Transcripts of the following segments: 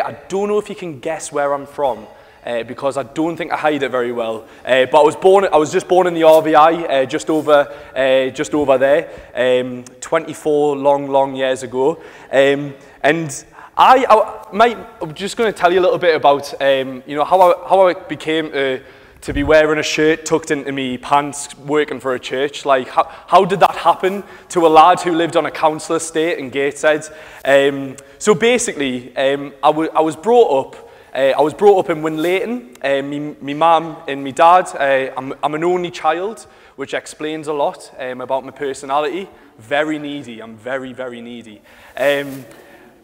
I don't know if you can guess where I'm from. Uh, because I don't think I hide it very well. Uh, but I was born, I was just born in the RVI, uh, just over, uh, just over there, um, 24 long, long years ago. Um, and I, I might, I'm just going to tell you a little bit about, um, you know, how I, how I became uh, to be wearing a shirt tucked into me pants working for a church. Like, how, how did that happen to a lad who lived on a council estate in Gateshead? Um, so basically, um, I, I was brought up uh, I was brought up in Winlaton. Uh, me, me mum and my dad, uh, I'm, I'm an only child, which explains a lot um, about my personality. Very needy. I'm very, very needy. Um,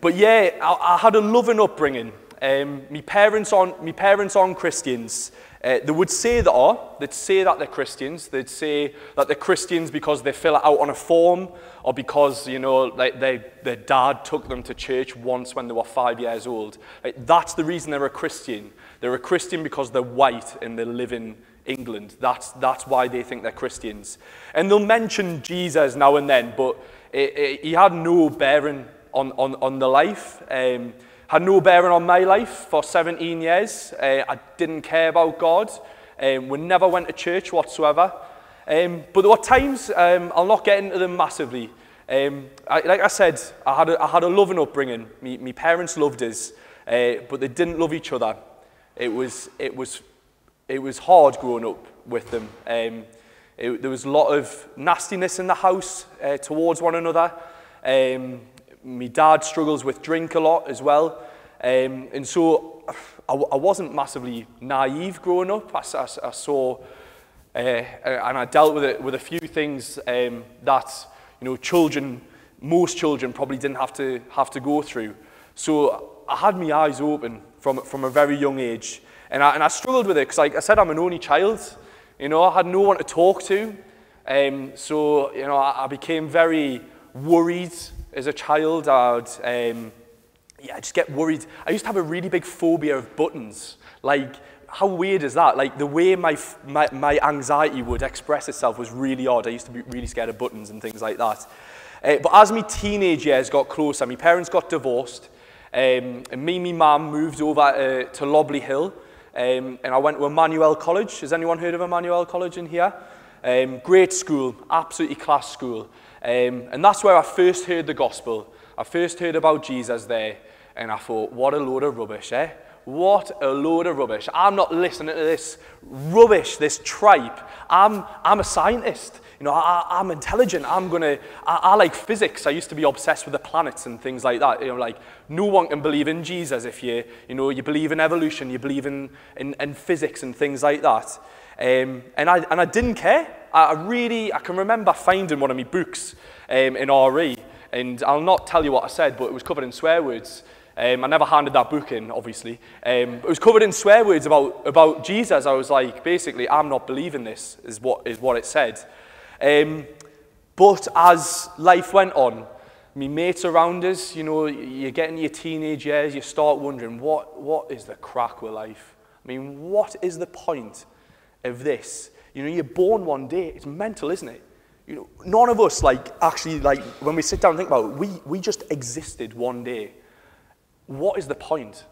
but yeah, I, I had a loving upbringing. Um, my parents on, my parents on Christians. Uh, they would say that are, they'd say that they're Christians. They'd say that they're Christians because they fill it out on a form or because, you know, like they, their dad took them to church once when they were five years old. Like, that's the reason they're a Christian. They're a Christian because they're white and they live in England. That's, that's why they think they're Christians. And they'll mention Jesus now and then, but it, it, he had no bearing on, on, on the life. Um, had no bearing on my life for 17 years. Uh, I didn't care about God. Um, we never went to church whatsoever. Um, but there were times, um, I'll not get into them massively. Um, I, like I said, I had a, I had a loving upbringing. Me, my parents loved us, uh, but they didn't love each other. It was, it was, it was hard growing up with them. Um, it, there was a lot of nastiness in the house uh, towards one another. Um, my dad struggles with drink a lot as well. Um, and so I, I wasn't massively naive growing up. I, I, I saw, uh, and I dealt with it with a few things um, that, you know, children, most children probably didn't have to, have to go through. So I had my eyes open from, from a very young age. And I, and I struggled with it because, like I said, I'm an only child. You know, I had no one to talk to. Um, so, you know, I, I became very worried as a child, I'd um, yeah, just get worried. I used to have a really big phobia of buttons. Like, how weird is that? Like, the way my, my, my anxiety would express itself was really odd. I used to be really scared of buttons and things like that. Uh, but as my teenage years got closer, my parents got divorced, um, and me and my mum moved over uh, to Lobley Hill, um, and I went to Emmanuel College. Has anyone heard of Emmanuel College in here? Um, great school, absolutely class school. Um, and that's where I first heard the gospel. I first heard about Jesus there, and I thought, what a load of rubbish, eh? What a load of rubbish. I'm not listening to this rubbish, this tripe. I'm, I'm a scientist. You know, I, I'm intelligent. I'm going to, I like physics. I used to be obsessed with the planets and things like that. You know, like, no one can believe in Jesus if you, you know, you believe in evolution, you believe in, in, in physics and things like that. Um, and, I, and I didn't care. I really, I can remember finding one of my books um, in RE, and I'll not tell you what I said, but it was covered in swear words. Um, I never handed that book in, obviously. Um, it was covered in swear words about, about Jesus. I was like, basically, I'm not believing this, is what, is what it said. Um, but as life went on, my mates around us, you know, you're getting your teenage years, you start wondering, what, what is the crack with life? I mean, what is the point of this? You know, you're born one day. It's mental, isn't it? You know, none of us, like, actually, like, when we sit down and think about it, we, we just existed one day. What is the point?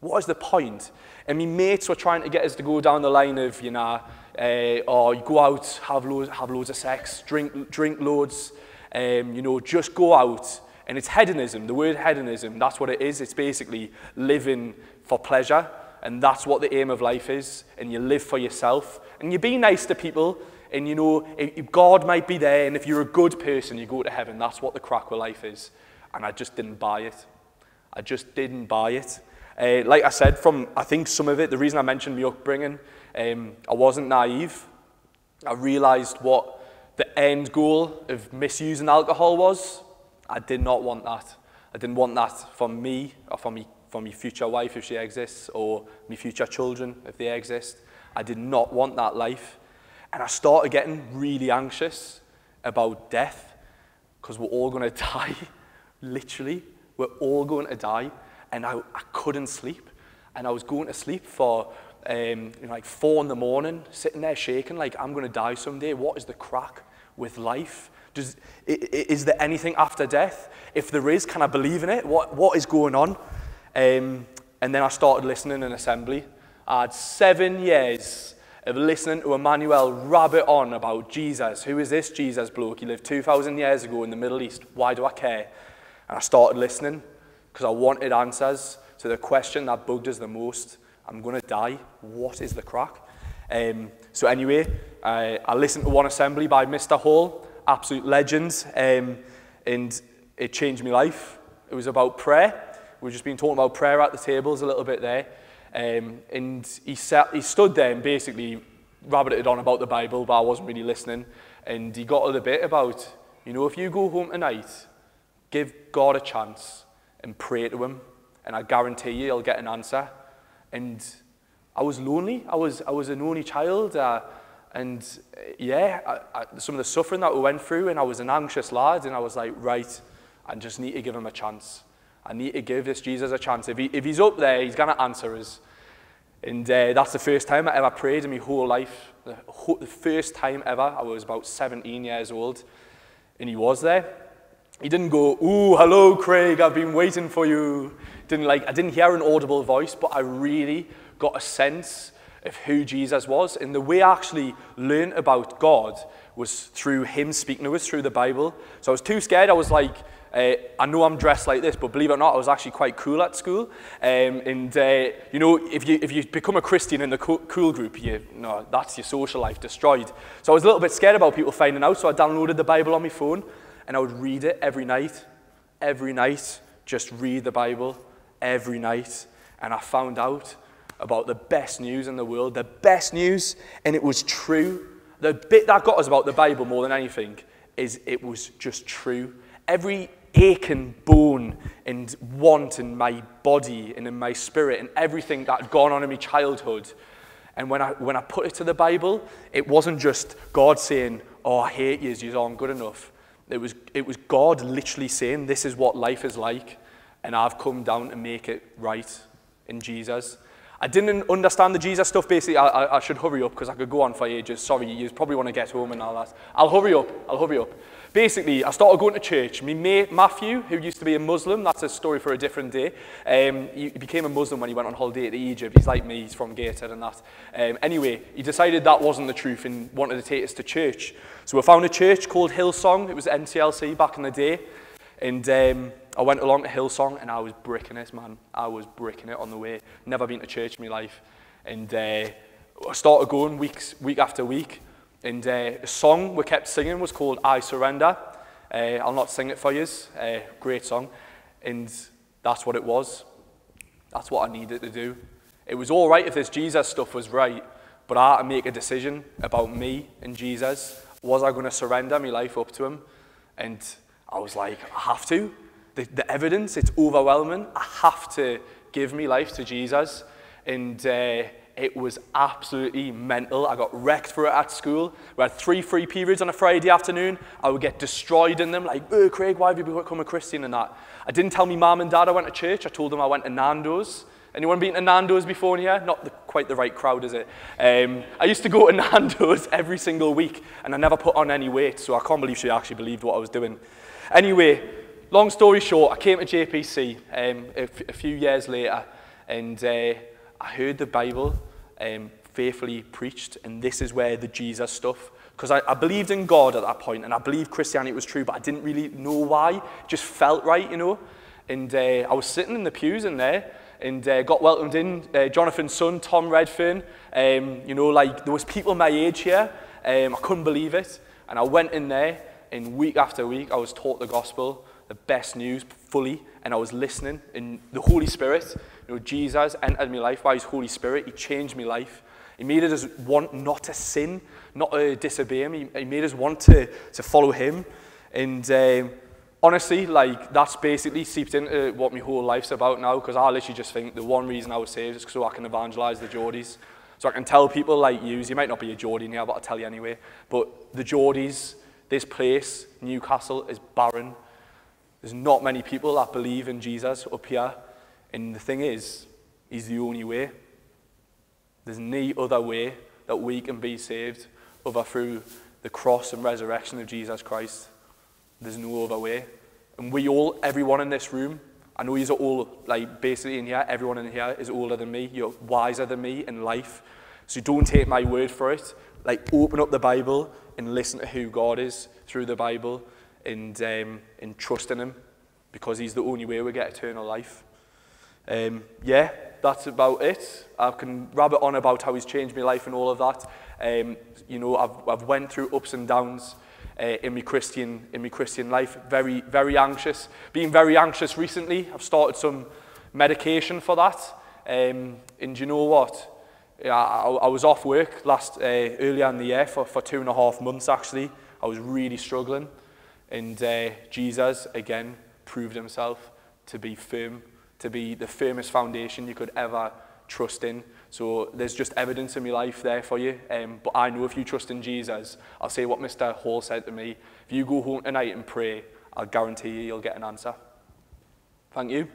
What is the point? And my mates were trying to get us to go down the line of, you know, uh, or go out, have loads, have loads of sex, drink, drink loads, um, you know, just go out. And it's hedonism. The word hedonism, that's what it is. It's basically living for pleasure. And that's what the aim of life is. And you live for yourself. And you be nice to people. And you know, God might be there. And if you're a good person, you go to heaven. That's what the crack with life is. And I just didn't buy it. I just didn't buy it. Uh, like I said, from I think some of it, the reason I mentioned my upbringing, um, I wasn't naive. I realized what the end goal of misusing alcohol was. I did not want that. I didn't want that for me or for me for my future wife if she exists, or my future children if they exist. I did not want that life. And I started getting really anxious about death because we're all going to die. Literally, we're all going to die. And I, I couldn't sleep. And I was going to sleep for um, you know, like four in the morning, sitting there shaking, like, I'm going to die someday. What is the crack with life? Does, is there anything after death? If there is, can I believe in it? What, what is going on? Um, And then I started listening in assembly. I had seven years of listening to Emmanuel rabbit on about Jesus. Who is this Jesus bloke? He lived 2,000 years ago in the Middle East. Why do I care? And I started listening because I wanted answers to the question that bugged us the most. I'm going to die. What is the crack? Um, so anyway, I, I listened to one assembly by Mr. Hall, absolute legend, um, and it changed my life. It was about prayer. We've just been talking about prayer at the tables a little bit there. Um, and he, sat, he stood there and basically rabbited on about the Bible, but I wasn't really listening. And he got a little bit about, you know, if you go home tonight, give God a chance and pray to him, and I guarantee you you'll get an answer. And I was lonely. I was, I was an only child. Uh, and uh, yeah, I, I, some of the suffering that we went through, and I was an anxious lad, and I was like, right, I just need to give him a chance. I need to give this Jesus a chance. If, he, if he's up there, he's going to answer us. And uh, that's the first time I ever prayed in my whole life. The, the first time ever. I was about 17 years old. And he was there. He didn't go, ooh, hello, Craig, I've been waiting for you. Didn't like, I didn't hear an audible voice, but I really got a sense of who Jesus was. And the way I actually learned about God was through him speaking to us through the Bible. So I was too scared. I was like, uh, I know I'm dressed like this, but believe it or not, I was actually quite cool at school. Um, and, uh, you know, if you, if you become a Christian in the co cool group, you, you know, that's your social life destroyed. So I was a little bit scared about people finding out, so I downloaded the Bible on my phone, and I would read it every night. Every night, just read the Bible every night. And I found out about the best news in the world, the best news, and it was true. The bit that got us about the Bible more than anything is it was just true. Every ache and bone and want in my body and in my spirit and everything that had gone on in my childhood. And when I, when I put it to the Bible, it wasn't just God saying, Oh, I hate you, you aren't good enough. It was, it was God literally saying, This is what life is like, and I've come down to make it right in Jesus. I didn't understand the Jesus stuff. Basically, I, I, I should hurry up because I could go on for ages. Sorry, you probably want to get home and all that. I'll hurry up. I'll hurry up. Basically, I started going to church. My mate Matthew, who used to be a Muslim, that's a story for a different day. Um, he became a Muslim when he went on holiday to Egypt. He's like me, he's from Gator and that. Um, anyway, he decided that wasn't the truth and wanted to take us to church. So we found a church called Hillsong. It was NCLC back in the day. And um, I went along to Hillsong and I was bricking it, man. I was bricking it on the way. Never been to church in my life. And uh, I started going weeks, week after week. And uh, a song we kept singing was called I Surrender. Uh, I'll not sing it for you. Uh, great song. And that's what it was. That's what I needed to do. It was all right if this Jesus stuff was right, but I had to make a decision about me and Jesus. Was I going to surrender my life up to him? And I was like, I have to. The, the evidence, it's overwhelming. I have to give my life to Jesus. And uh, it was absolutely mental. I got wrecked for it at school. We had three free periods on a Friday afternoon. I would get destroyed in them, like, oh, Craig, why have you become a Christian and that? I didn't tell my mum and dad I went to church. I told them I went to Nando's. Anyone been to Nando's before in here? Not the, quite the right crowd, is it? Um, I used to go to Nando's every single week, and I never put on any weight, so I can't believe she actually believed what I was doing. Anyway, long story short, I came to JPC um, a, few years later, and uh, I heard the Bible um, faithfully preached, and this is where the Jesus stuff, because I, I believed in God at that point, and I believed Christianity was true, but I didn't really know why. It just felt right, you know. And uh, I was sitting in the pews in there, and uh, got welcomed in. Uh, Jonathan's son, Tom Redfern, um, you know, like there was people my age here. Um, I couldn't believe it, and I went in there, and week after week, I was taught the gospel, the best news, fully, and I was listening. And the Holy Spirit you know, Jesus entered my life by his Holy Spirit. He changed my life. He made us want not to sin, not to disobey him. He, made us want to, to follow him. And um, honestly, like, that's basically seeped into what my whole life's about now, because I literally just think the one reason I was saved is so I can evangelize the Geordies. So I can tell people like you, you might not be a Geordie now, but I'll tell you anyway, but the Geordies, this place, Newcastle, is barren. There's not many people that believe in Jesus up here. And the thing is, He's the only way. There's no other way that we can be saved other through the cross and resurrection of Jesus Christ. There's no other way. And we all, everyone in this room, I know you're all, like, basically in here, everyone in here is older than me. You're wiser than me in life. So don't take my word for it. Like, open up the Bible and listen to who God is through the Bible and, um, and trust in Him because He's the only way we get eternal life. Um, yeah, that's about it. I can rabbit on about how He's changed my life and all of that. Um, you know, I've, I've went through ups and downs uh, in my Christian in my Christian life. Very very anxious. Being very anxious recently. I've started some medication for that. Um, and you know what? I, I was off work last uh, earlier in the year for, for two and a half months actually. I was really struggling. And uh, Jesus again proved himself to be firm, to be the firmest foundation you could ever trust in. So there's just evidence in my life there for you. Um, but I know if you trust in Jesus, I'll say what Mr. Hall said to me. If you go home tonight and pray, I'll guarantee you you'll get an answer. Thank you.